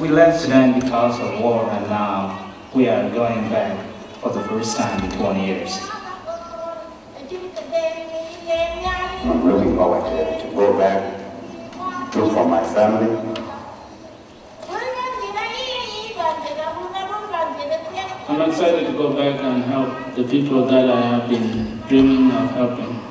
We left Sudan because of war and now we are going back for the first time in 20 years. I'm looking forward to, to go back, look for my family. I'm excited to go back and help the people that I have been dreaming of helping.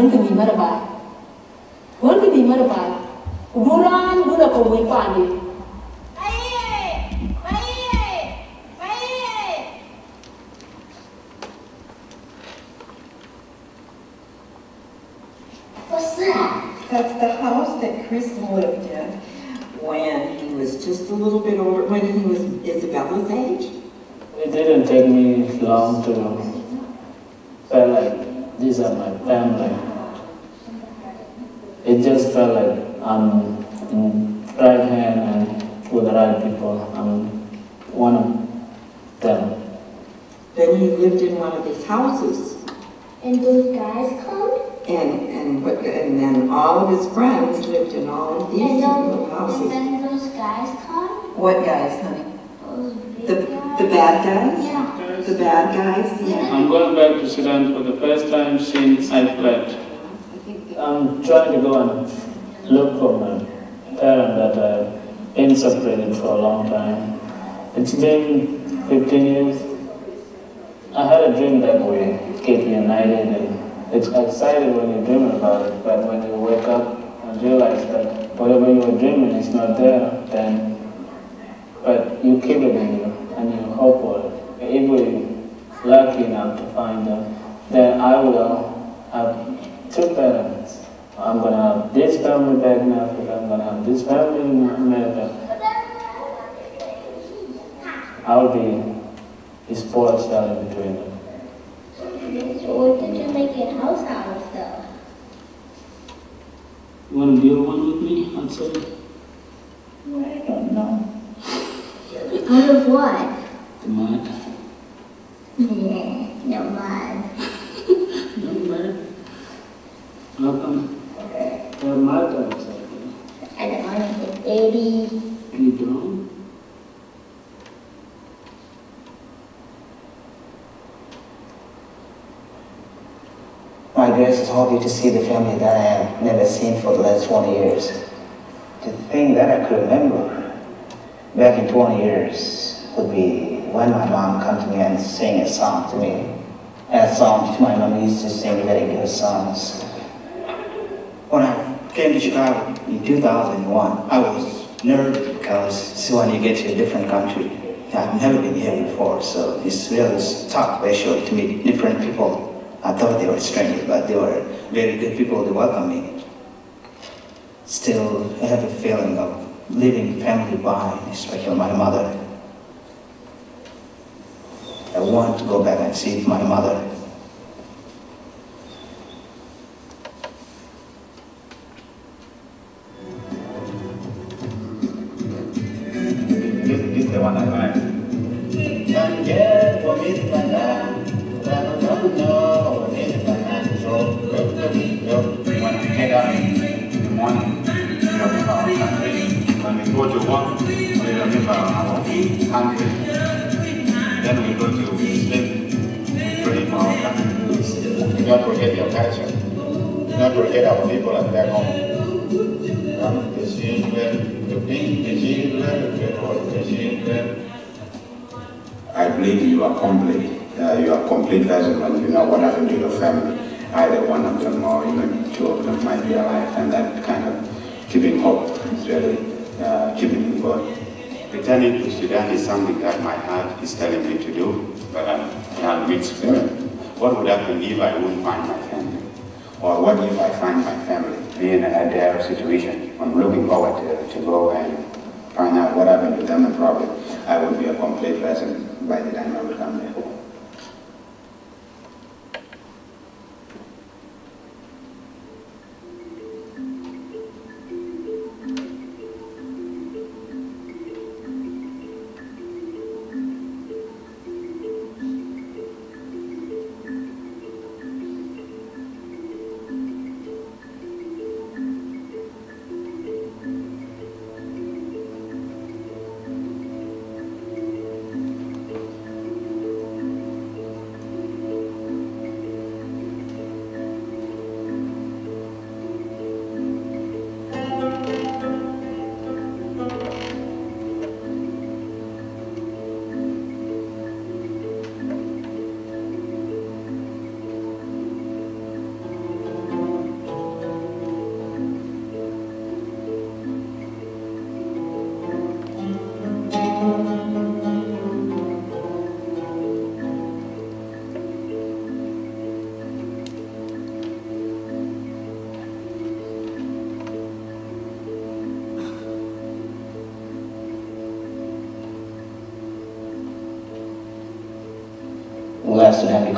Mun kini maraba. Mun kini maraba. Buran buda ko wi pani. That's the house that Chris lived in when he was just a little bit over, when he was Isabella's age. It didn't take me long to feel like these are my family. It just felt like I'm in right hand and with the right people. I'm one of them. Then he lived in one of his houses. And those guys come? And, and, and then all of his friends lived in all of these And little those, and houses. then those guys come? What guys, honey? The, the bad guys? Yeah. The bad guys, yeah. I'm going back to Sudan for the first time since I fled. I'm trying to go and look for my parent that I've uh, been separated for a long time. It's been 15 years. I had a dream that we get united and it's exciting when you dream about it, but when you wake up and realize that whatever you were dreaming is not there, then, but you keep it in you and you hope for it. If we're lucky enough to find them, then I will have two parents. I'm gonna have this family back in Africa, I'm gonna have this family in America. I'll be his spoiled child in between them. So what did you make your house out of though? You wanna build one with me outside? I don't know. Out of what? The mud? Yeah, no mud. No mud. How come? There are mud outside. I don't want dirty. You don't? My greatest is to see the family that I have never seen for the last 20 years. The thing that I could remember back in 20 years would be when my mom come to me and sing a song to me. A song my mom used to sing very good songs. When I came to Chicago in 2001, I was nervous because see when you get to a different country, I've never been here before, so it's really tough actually to meet different people. I thought they were strangers, but they were very good people. They welcomed me. Still, I have a feeling of leaving family behind, especially my mother. I want to go back and see my mother. Either one of them or even two of them might be alive, and that kind of keeping hope is really uh, keeping me going. Returning to Sudan is something that my heart is telling me to do, but I'm, have mixed. What would happen if I wouldn't find my family? Or what if I find my family in a dire situation? I'm looking forward to, to go and find out what happened to them and probably I will be a complete person by the time I will come there.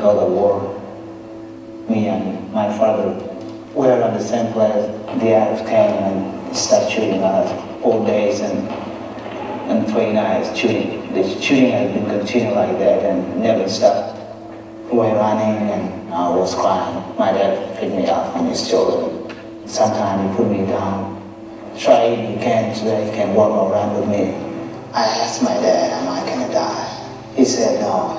Because of war. Me and my father were on the same place. The Arabs came and started shooting us all days and and three nights shooting. The shooting has been continuing like that and never stopped. We were running and I was crying. My dad picked me up on his shoulder. Sometimes he put me down. Try if you can so that you can walk around with me. I asked my dad, am I gonna die? He said, no,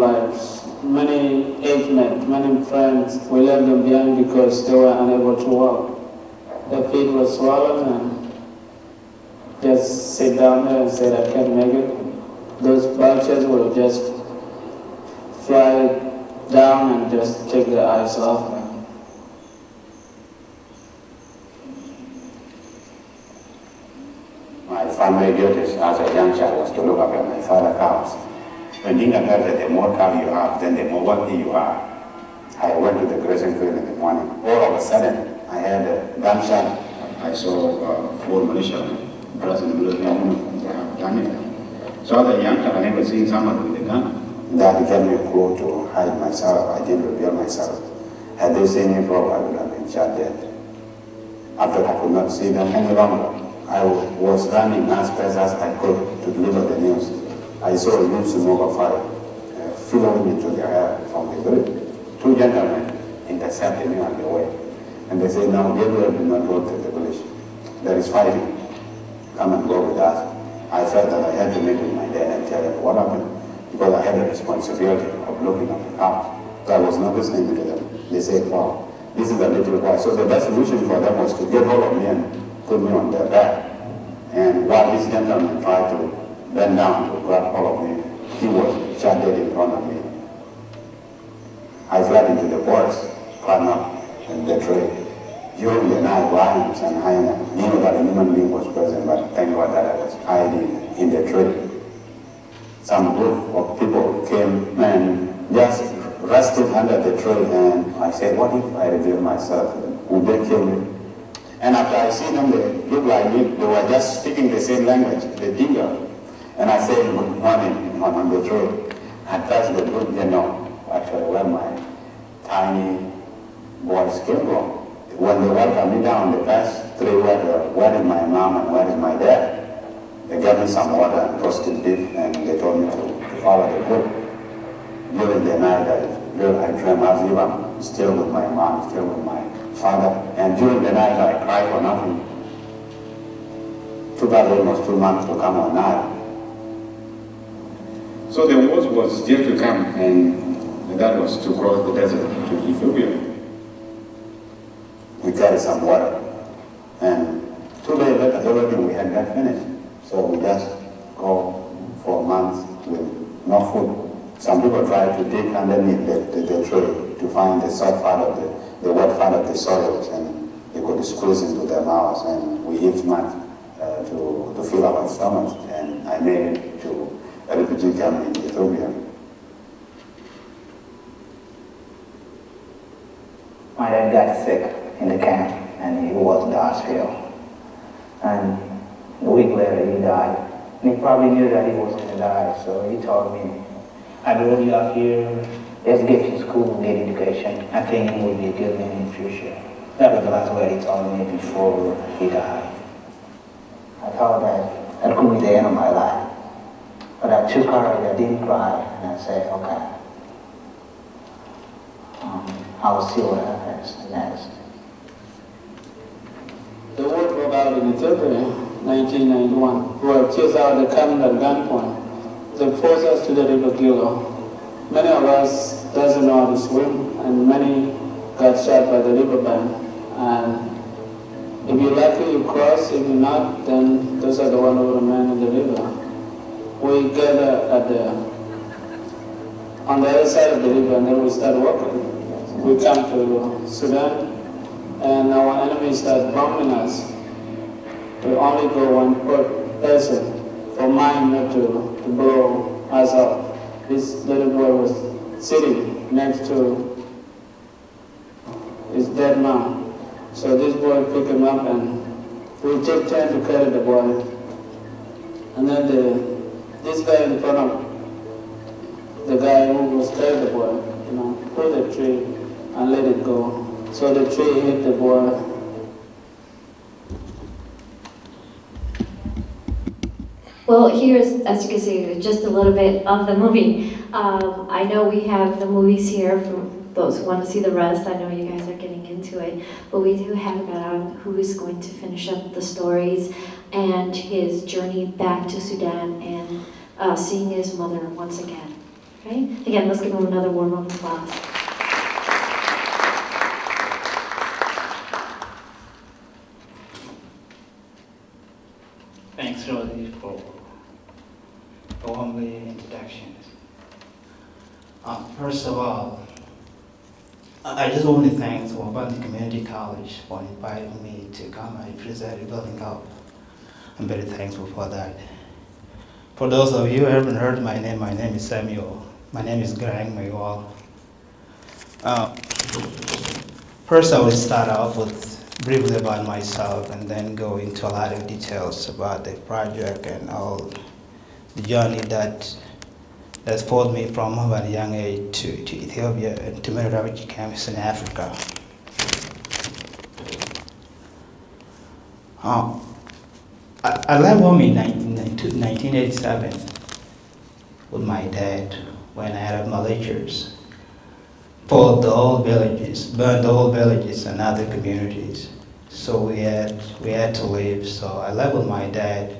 lives, many age mates, many friends. We left them behind because they were unable to walk. Their feet were swollen and just sit down there and said, I can't make it. Those vultures will just fly down and just take their eyes off me. My family duties as a young child was to look after my father's house. When Dinka heard that the more cow you have, then the more wealthy you are. I went to the grazing field in the morning. All of a sudden, I heard a gunshot. I saw uh, four militiamen dressed in military uniform. They have done it. So as a young child, I never seen someone with a gun. That gave me a clue to hide myself. I didn't reveal myself. Had they seen me probably I would have been shot dead. After I could not see them any longer, I was running as fast as I could to deliver the news. I saw a huge smoke of fire uh, into the air from the grid. Two gentlemen intercepted me on the way. And they said, now Gabriel did not go to the village. There is fighting. Come and go with us. I felt that I had to meet with my dad and tell him what happened because I had a responsibility of looking at the house. So I was not listening to them. They said, wow, this is a little boy. So the best solution for them was to get hold of me and put me on their back. And while this gentleman tried to bend down to grab hold of me, he was shot dead in front of me. I fled into the forest, climbed up in the tree. During the night, lions and hyenas knew that a human being was present, but thank God that I was hiding in the tree. Some group of people came and just rested under the tree, and I said, what if I reveal myself? Would they kill me? And after I see them, they look like me. They were just speaking the same language, the Dinka. And I said, good morning, the tree. At first they looked, they know actually where my tiny boys came from. When they welcomed me down, the first three were, where is my mom and where is my dad? They gave me some water and roasted beef, and they told me to, to follow the group. During the night, I, I dream as if I'm still with my mom, still with my father. And during the night, I cried for nothing. Took us almost two months to come on night. So the worst was still to come, and that was to cross the desert to Ethiopia. We carried some water, and two days later, everything we had got finished. So we just go for months with no food. Some people try to dig underneath the, the, the tree to find the soft part of the, the wet part of the soil, and they could squeeze into their mouths, and we eat much uh, to, to fill our stomachs. And I made refugee camp in Ethiopia. My dad got sick in the camp and he was in the hospital. And a week later he died. And he probably knew that he was going to die, so he told me, I brought you up here, let's get you school, get education. I think you will be a good man in the future. That was the last word he told me before he died. I thought that that could be the end of my life. But I took courage, I didn't cry, and I said, okay. Um, I will see what happens next. The war broke out in Ethiopia 1991. We were chased out the camp at gunpoint. They forced us to the river Gilo. Many of us doesn't know how to swim, and many got shot by the riverbank. And if you're lucky, you cross. If you're not, then those are the ones who remain in the river. We gather at the on the other side of the river, and then we start walking. We come to Sudan, and our enemies start bombing us. We only go one per person for mine not to, to blow us up. This little boy was sitting next to is dead now. So this boy picked him up and we take time to carry the boy. And then the, this guy in front of the guy who was carrying the boy, you know, pulled the tree and let it go. So the tree hit the boy. Well, here's, as you can see, just a little bit of the movie. Um, I know we have the movies here for those who want to see the rest. I know you guys are getting into it, but we do have about who is going to finish up the stories and his journey back to Sudan and uh, seeing his mother once again. Okay? Again, let's give him another warm round of applause. Thanks, Rosie, for the warmly introductions. Uh, first of all, I I just want to thank Waubonsee Community College for inviting me to come and present Building Up. I'm very thankful for that. For those of you who haven't heard my name, my name is Samuel. My name is Garang Mayoul. Uh, first, I will start off with briefly about myself and then go into a lot of details about the project and all the journey that that's pulled me from a young age to, to Ethiopia and to many refugee camps in Africa. Uh, I, I left home in 19, 1987 with my dad when I had militias. Pulled the old villages, burned the old villages and other communities. So we had, we had to leave. So I left with my dad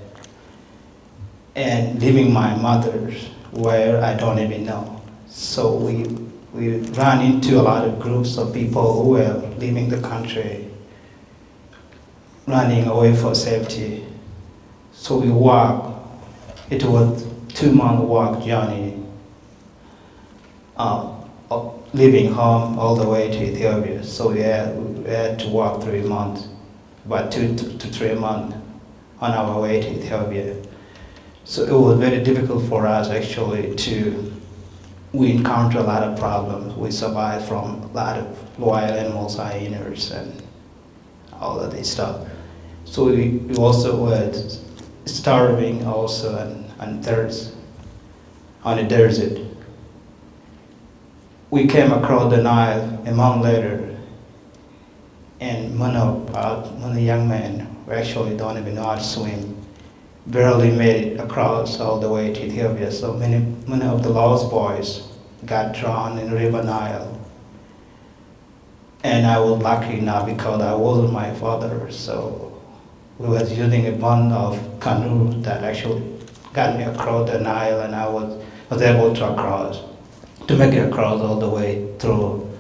and leaving my mother's where I don't even know. So we, we ran into a lot of groups of people who were leaving the country, running away for safety. So we walked. It was two month walk journey, uh, of leaving home all the way to Ethiopia. So we had, we had to walk three months, about two to, three months on our way to Ethiopia. So it was very difficult for us actually to, we encountered a lot of problems. We survived from a lot of wild animals, hyenas, and all of this stuff. So we, we also were starving also and, and thirst on the desert. We came across the Nile a month later, and one of uh, the young men who actually don't even know how to swim barely made it across all the way to Ethiopia. So many, many of the lost boys got drowned in River Nile. And I was lucky enough because I wasn't my father. So we was using a bond of canoe that actually got me across the Nile and I was, was able to cross, to make it across all the way through.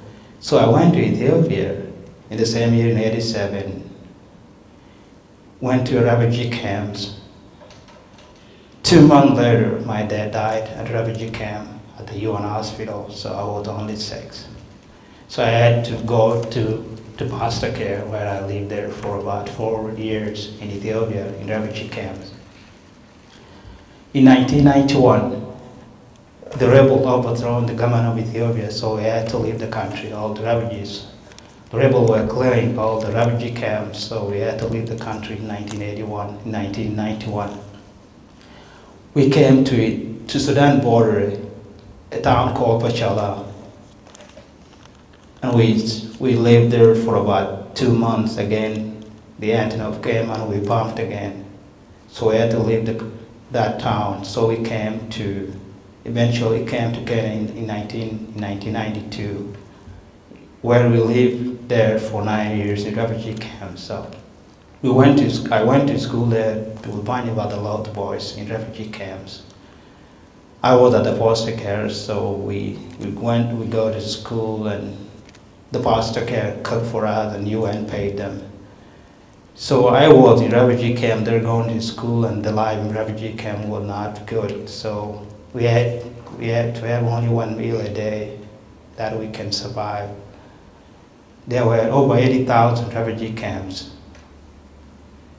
So I went to Ethiopia in the same year in 87, went to a refugee camps, Two months later, my dad died at refugee camp at the UN hospital, so I was only six. So I had to go to, to care where I lived there for about four years in Ethiopia in refugee camps. In 1991, the rebel overthrown the government of Ethiopia, so we had to leave the country, all the refugees. The rebels were clearing all the refugee camps, so we had to leave the country in 1981, 1991 we came to, to Sudan border, a town called Pachala. And we, we lived there for about two months again. The Antonov came and we bumped again. So we had to leave the, that town. So we came to, eventually came to Kenya in, in, 19, 1992, where we lived there for nine years in refugee camp. So we went to, I went to school there to about the lost boys in refugee camps. I was at the foster care, so we, we went, we go to school and the pastor care cooked for us and UN paid them. So I was in refugee camp, they're going to school and the life in refugee camp was not good. So we had, we had to have only one meal a day that we can survive. There were over 80,000 refugee camps.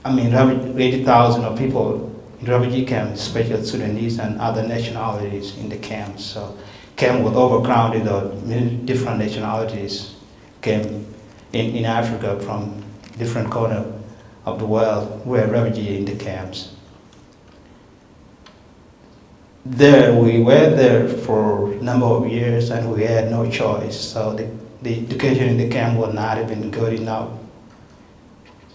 I mean, 80,000 of people in refugee camps, especially Sudanese and other nationalities in the camps. So camp was overcrowded, many different nationalities came in, in Africa from different corner of the world were refugees in the camps. There, we were there for a number of years and we had no choice. So the, the education in the camp was not even good enough.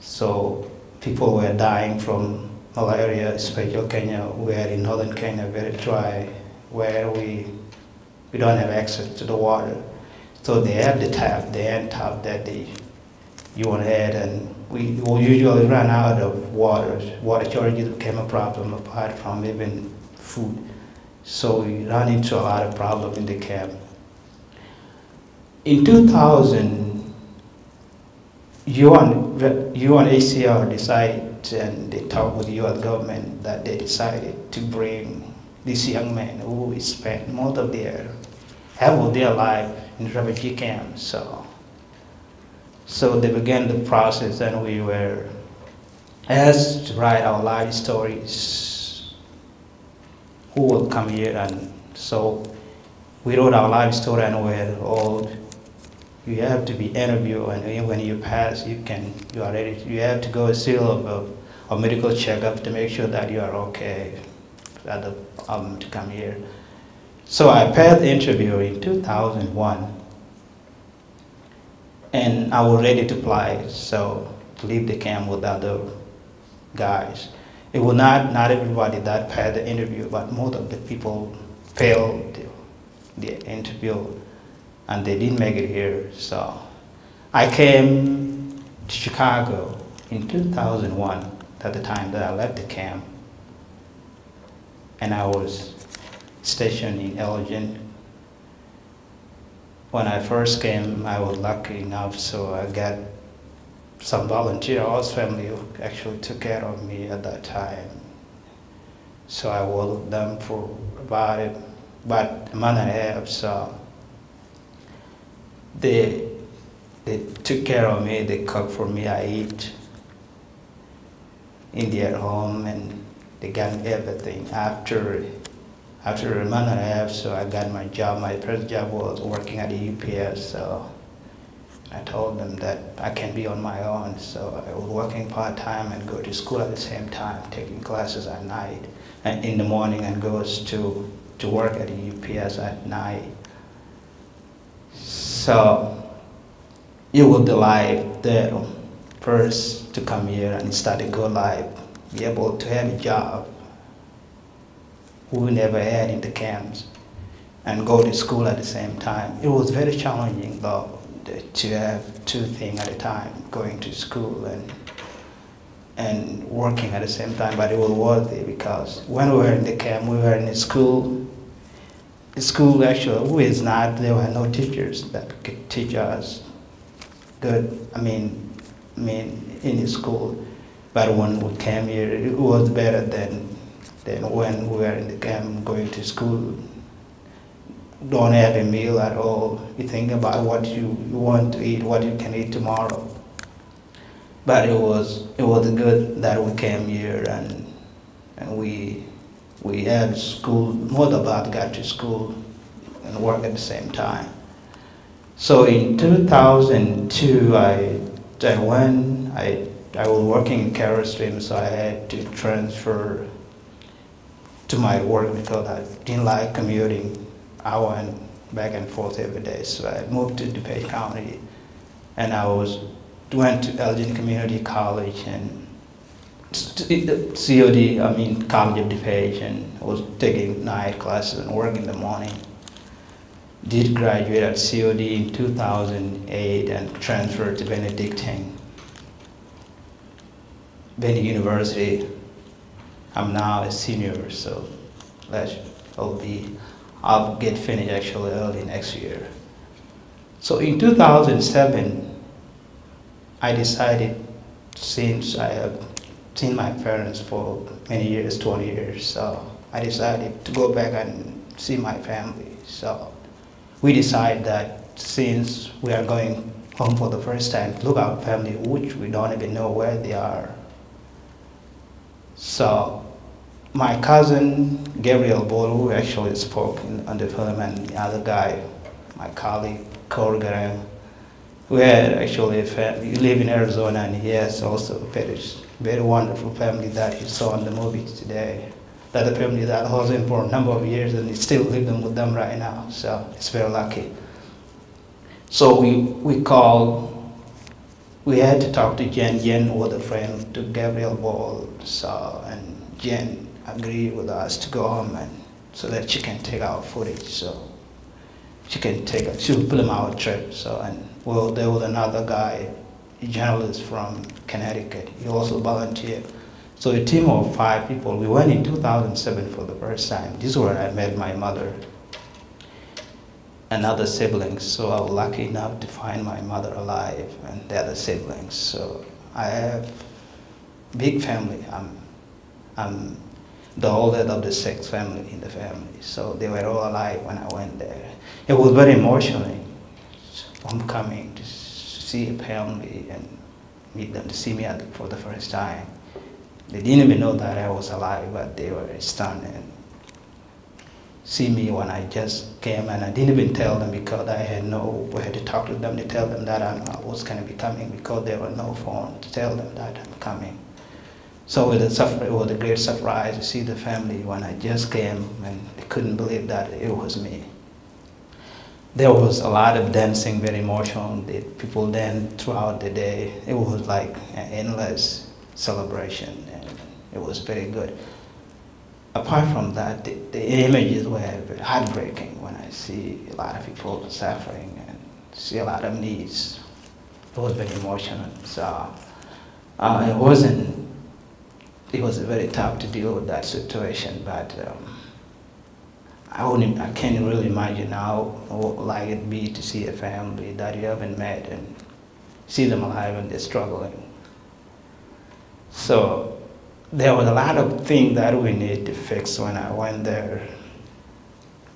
So people were dying from malaria, especially Kenya. We are in northern Kenya, very dry, where we, we don't have access to the water. So they have the tap, the hand tap that they, you want ahead, and we will usually run out of water. Water shortages became a problem apart from even food. So we ran into a lot of problems in the camp. In 2000, UN, UNHCR decided and they talked with the US government that they decided to bring these young men who spent most of their half of their life in refugee camps. So, so they began the process and we were asked to write our life stories. Who will come here and so we wrote our life story and we're all you have to be interviewed and when you pass you can you are ready you have to go a seal of a, medical checkup to make sure that you are okay the, um, to come here so i passed the interview in 2001 and i was ready to apply so to leave the camp with other guys it was not not everybody that passed the interview but most of the people failed the, the interview and they didn't make it here. So I came to Chicago in 2001, at the time that I left the camp, and I was stationed in Elgin. When I first came, I was lucky enough, so I got some volunteer house family who actually took care of me at that time. So I with them for about, about a month and a half. So they they took care of me. They cooked for me. I eat in their home, and they got everything. After after a month and a half, so I got my job. My first job was working at the UPS. So I told them that I can be on my own. So I was working part time and go to school at the same time, taking classes at night and in the morning, and goes to to work at the UPS at night. So it was the life there first to come here and start a good life, be able to have a job we never had in the camps and go to school at the same time. It was very challenging though to have two things at a time, going to school and and working at the same time, but it was worth it because when we were in the camp, we were in the school. The school actually was not, there were no teachers that could teach us good, I mean, I mean, in the school. But when we came here, it was better than, than when we were in the camp going to school. Don't have a meal at all. You think about what you, you want to eat, what you can eat tomorrow. But it was it was good that we came here and and we we had school. Of us got to school and work at the same time. So in 2002, I, I went, I, I was working in Carol Stream, so I had to transfer to my work because I didn't like commuting hour and back and forth every day. So I moved to DuPage County, and I was went to Elgin Community College and COD, I mean College of DuPage, and I was taking night classes and work in the morning did graduate at COD in 2008 and transferred to Benedictine. Benedict University. I'm now a senior, so will be, I'll get finished actually early next year. So in 2007, I decided, since I have seen my parents for many years, 20 years, so I decided to go back and see my family. So we decided that since we are going home for the first time, look our family, which we don't even know where they are. So my cousin Gabriel Bol, who actually spoke in, on the film, and the other guy, my colleague Graham, we had actually a family, live in Arizona and he has also a very, very wonderful family that he saw in the movie today. That the family that holds him for a number of years and he still living with them right now, so it's very lucky. So we, we called, we had to talk to Jen. Jen was a friend to Gabriel Bol, so, and Jen agreed with us to go home and so that she can take our footage. So she can take she'll film our trip. So and well, there was another guy, a journalist from Connecticut. He also volunteered. So a team of five people. We went in 2007 for the first time. This is where I met my mother and other siblings. So I was lucky enough to find my mother alive and the other siblings. So I have big family. I'm, I'm the oldest of the six family in the family. So they were all alive when I went there. It was very emotional. I'm coming to see a family and meet them, to see me for the first time. They didn't even know that I was alive, but they were stunned and see me when I just came and I didn't even tell them because I had no way to talk to them to tell them that I was going to be coming because there was no phone to tell them that I'm coming. So it was, a, it was a great surprise to see the family when I just came and they couldn't believe that it was me. There was a lot of dancing, very emotional. The people danced throughout the day. It was like an endless celebration and it was very good. Apart from that, the, the images were heartbreaking when I see a lot of people suffering and see a lot of needs. It was very emotional. So uh, it wasn't it was very tough to deal with that situation, but um, I, I can't really imagine how like it be to see a family that you haven't met and see them alive and they're struggling. So there was a lot of things that we need to fix when I went there.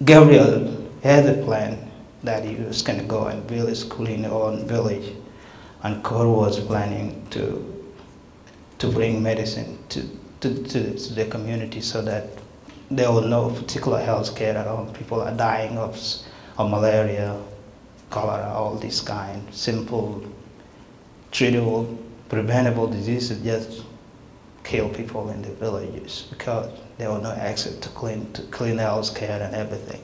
Gabriel had a plan that he was going to go and build a school in his own village, and Koor was planning to to bring medicine to, to, to, the community so that there was no particular health care at all. People are dying of, of malaria, cholera, all these kind, simple, treatable, preventable diseases just kill people in the villages because there was no access to clean, to clean health care and everything.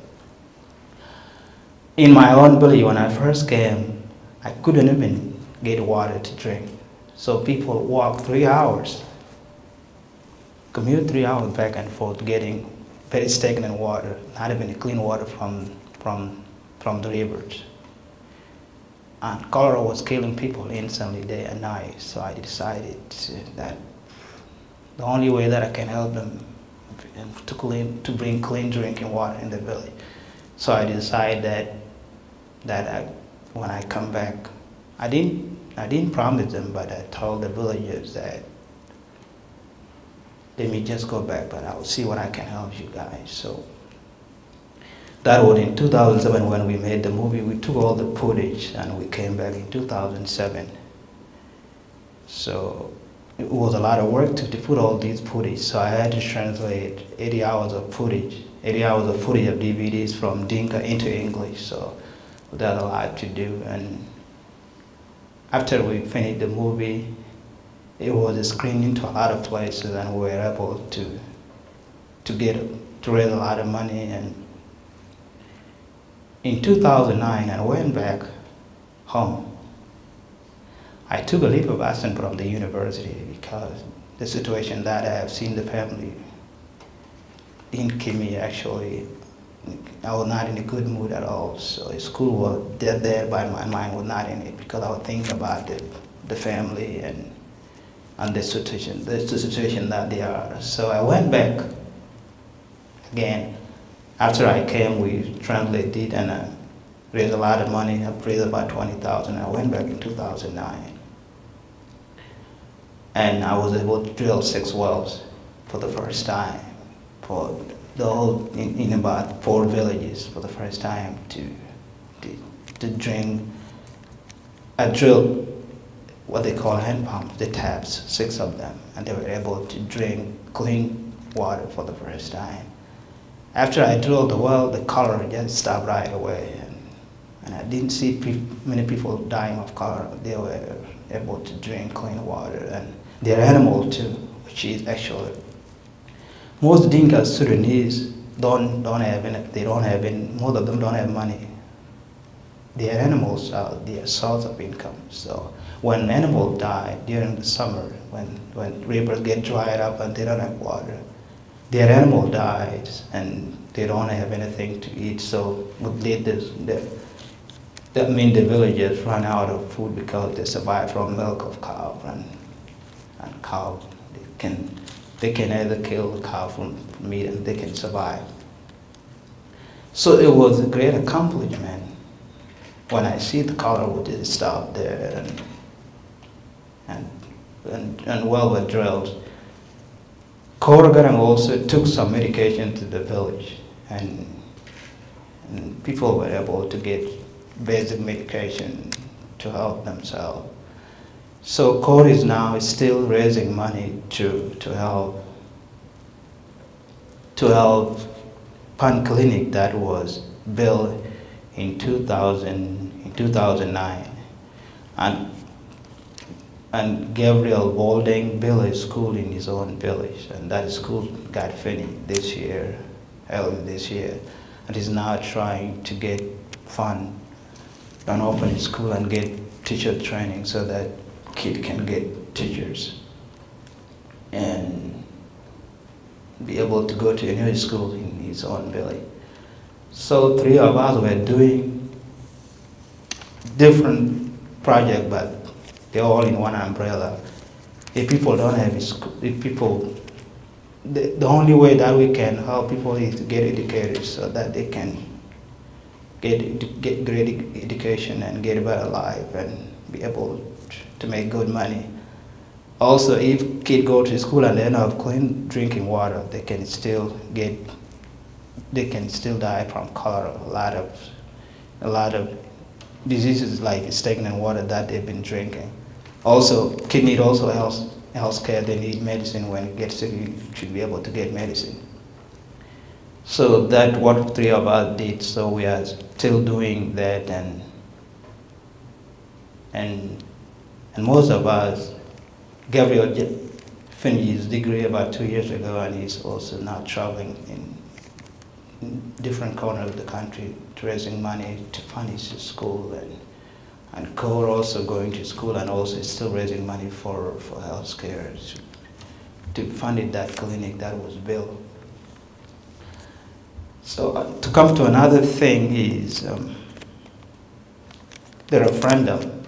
In my own village, when I first came, I couldn't even get water to drink. So people walk three hours, commute three hours back and forth, getting very stagnant water, not even clean water from, from, from the rivers. And cholera was killing people instantly, day and night. So I decided that the only way that I can help them to clean, to bring clean drinking water in the village. So I decided that that I, when I come back, I didn't I didn't promise them, but I told the villagers that let me just go back, but I'll see what I can help you guys. So that was in 2007 when we made the movie. We took all the footage and we came back in 2007. So it was a lot of work to, to put all these footage. So I had to translate 80 hours of footage, 80 hours of footage of DVDs from Dinka into English. So that's a lot to do. And after we finished the movie, it was screened into a lot of places and we were able to, to get, to raise a lot of money. And in 2009, I went back home. I took a leave of absence from the university because the situation that I have seen the family keep me actually I was not in a good mood at all. So school was dead there, but my mind was not in it because I was thinking about the, the family and and the situation, the situation that they are. So I went back again. After I came, we translated and uh, raised a lot of money. I raised about 20000 I went back in 2009. And I was able to drill six wells for the first time for the whole in, in about four villages for the first time to to, to drink. I drilled what they call hand pumps, the taps, six of them, and they were able to drink clean water for the first time. After I drilled the well, the cholera just stopped right away, and And I didn't see many people dying of cholera. They were able to drink clean water, and their animal too, which is actually most Dinka Sudanese don't don't have they don't have any, most of them don't have money. Their animals are their source of income. So when animals die during the summer, when when rivers get dried up and they don't have water, their animal dies and they don't have anything to eat. So would this, that mean the villagers run out of food because they survive from milk of cow and and cow they can they can either kill the cow from meat and they can survive. So it was a great accomplishment when I see the color would stop there and and and, and well were drilled. Koor Garang also took some medication to the village and, and people were able to get basic medication to help themselves. So Koor is now still raising money to, to help to help Pan Clinic that was built in 2000 in 2009 and and Gabriel Bol Deng built a school in his own village. And that school got finished this year early this year. And is now trying to get fund and open a school and get teacher training so that kid can get teachers and be able to go to a new school in his own village. So three of us were doing different projects, but they're all in one umbrella. If people don't have a school, if people, the, the only way that we can help people is to get educated so that they can get, get great education and get a better life and be able to make good money. Also, if kids go to school and they don't have clean drinking water, they can still get, they can still die from cholera. A lot of, a lot of diseases like stagnant water that they've been drinking. Also, kids need also health, health care. They need medicine when it gets sick. You should be able to get medicine. So that what three of us did. So we are still doing that, and and and most of us, Gabriel finished his degree about two years ago, and he's also now traveling in, different corners of the country, raising money to fund his school, and and Koor also going to school and also still raising money for for health care to, to fund that clinic that was built. So uh, to come to another thing is um, the referendum.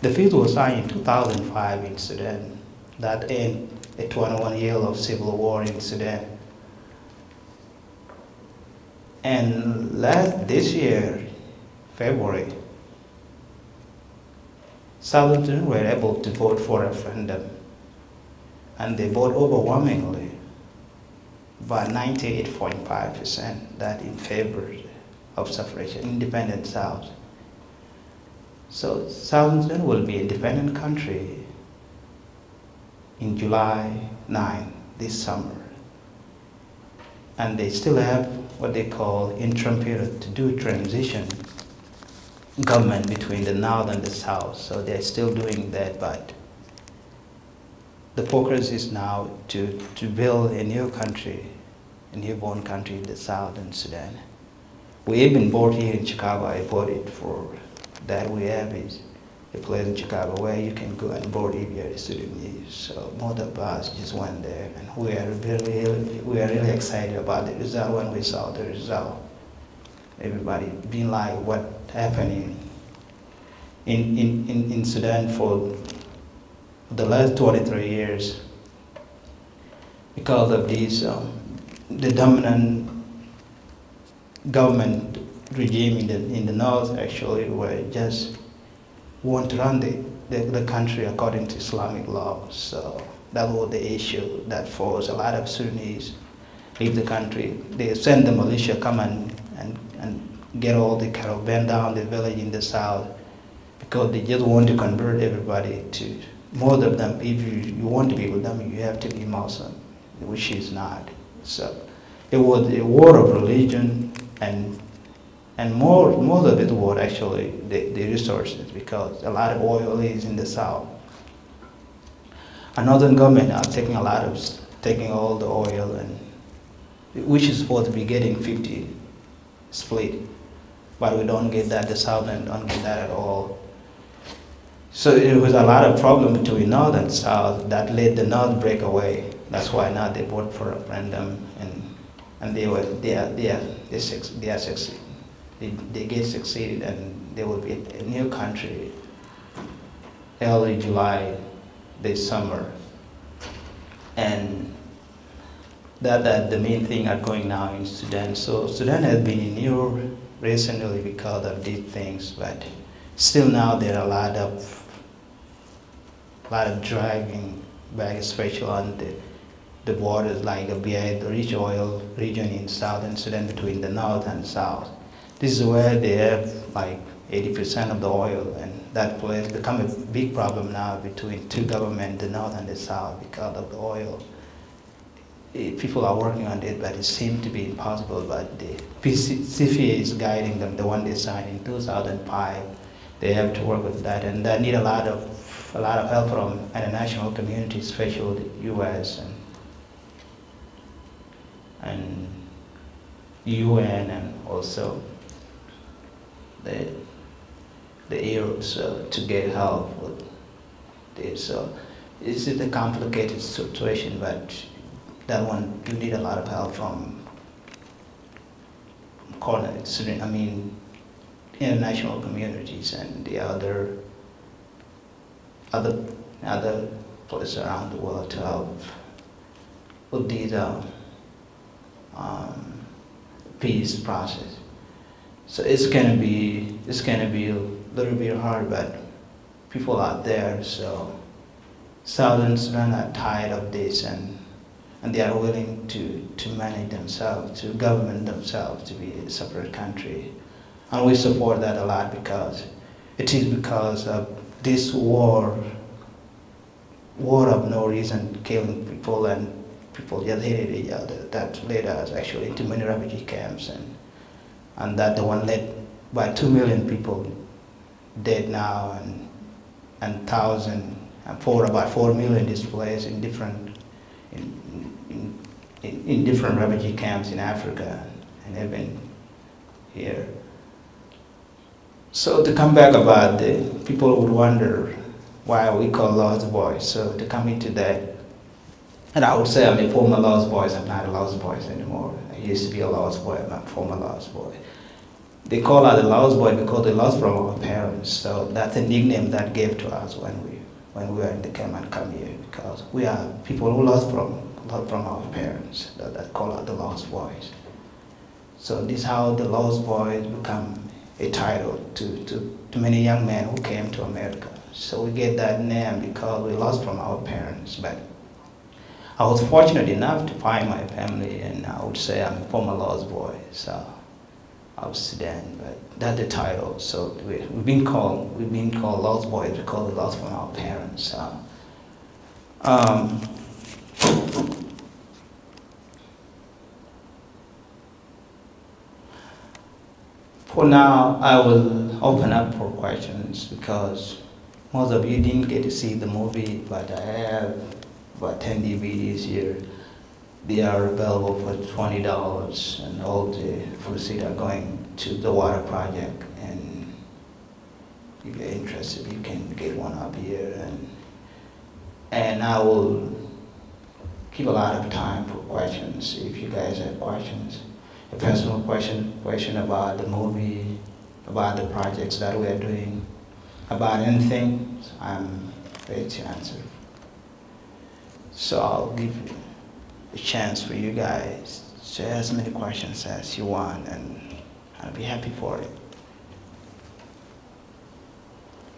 The peace was signed in 2005 in Sudan. That ended a 21 year of civil war in Sudan. And last this year, February, Southern Sudan were able to vote for a referendum, and they voted overwhelmingly by 98.5% that in favor of suffrage, independent South. So South Sudan will be a independent country in July 9 this summer. And they still have what they call interim period to do transition government between the North and the South. So they're still doing that, but the focus is now to, to build a new country, a newborn country in the southern Sudan. We even bought here in Chicago, I bought it for that we have is a place in Chicago where you can go and board if you're a Sudanese. So most of us just went there and we are really, we are really excited about the result when we saw the result. Everybody being like what happening in, in, in, in Sudan for the last 23 years because of these, um, the dominant government regime in the, in the north actually were just want to run the, the, the country according to Islamic law. So that was the issue that forced a lot of Sunnis leave the country. They send the militia come and, and, and get all the caravan down the village in the south because they just want to convert everybody to most of them, if you, you want to be with them, you have to be Muslim, which is not. So it was a war of religion and And more, most of it was actually the, the resources because a lot of oil is in the south. And northern government are taking a lot of, taking all the oil and, which is supposed to be getting 50 split. But we don't get that, the south, southern don't get that at all. So it was a lot of problem between north and south that led the north break away. That's why now they vote for a referendum and, and they were, they are, they are, they, suc- they are. They, they get succeeded and there will be a new country early July this summer. And that, that the main thing are going now in Sudan. So Sudan has been in Europe recently because of these things, but still now there are a lot of lot of driving back, especially on the, the borders like the rich oil region in southern Sudan between the north and south. This is where they have like 80% of the oil, and that place become a big problem now between two governments, the north and the south, because of the oil. Eh, People are working on it, but it seems to be impossible. But the PC CFA is guiding them, the one they signed in 2005. They have to work with that, and they need a lot of a lot of help from international community, especially the U.S. and and UN, and also the the so to get help with this. So it's a complicated situation, but that one you need a lot of help from corner, I mean, international communities and the other other other places around the world to help with these um, um, peace process. So it's gonna be it's gonna be a little bit hard, but people out there, so Sudan are tired of this and and they are willing to, to manage themselves, to govern themselves, to be a separate country. And we support that a lot because it is because of this war, war of no reason, killing people and people just hated each other, that led us actually into many refugee camps and, and that the one led by two million people dead now and, and thousand, and four, about four million displaced in different, in, in, in, in different refugee camps in Africa and even here. So to come back about the people would wonder why we call lost boys. So to come into that, and I would say I'm a former lost boys. I'm not a lost boys anymore. I used to be a lost boy. I'm a former lost boy. They call us the lost boy because they lost from our parents. So that's a nickname that gave to us when we when we were in the camp and come here because we are people who lost from from our parents that, that call us the lost boys. So this is how the lost boys become a title to, to, to many young men who came to America. So we get that name because we lost from our parents. But I was fortunate enough to find my family, and I would say I'm a former lost boy. So of Sudan, but that's the title. So we, we've been called we've been called lost boys we lost from our parents. Um, For now, I will open up for questions because most of you didn't get to see the movie, but I have about 10 DVDs here. They are available for $20 and all the proceeds are going to the water project. And if you're interested, you can get one up here. And, and I will keep a lot of time for questions if you guys have questions a personal question, question about the movie, about the projects that we are doing, about anything, I'm ready to answer. So I'll give you a chance for you guys to ask as many questions as you want, and I'll be happy for it.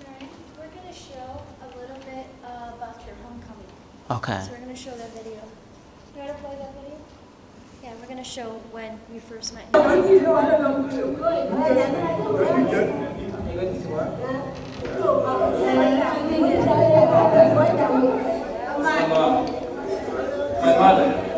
Alright, we're gonna show a little bit uh, about your homecoming. Okay. So we're gonna show that video. You wanna play that video? Yeah, we're gonna show when we first met. My mother.